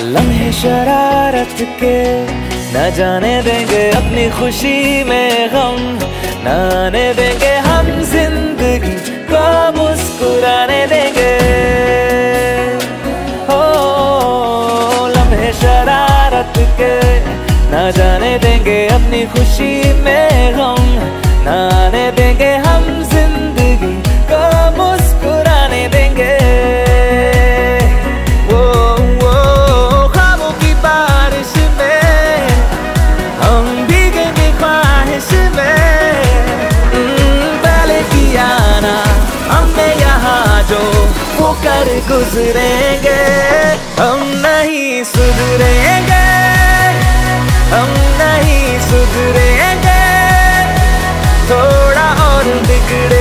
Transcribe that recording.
लम्हे शरारत के न जाने देंगे अपनी खुशी में हम न आने देंगे हम ज़िंदगी को मुस्कुराने देंगे। हो, लम्हे शरारत के न जाने देंगे अपनी खुशी में हम कर गुजरेंगे हम नहीं सुधरेंगे हम नहीं सुधरेंगे। थोड़ा और बिगड़ेंगे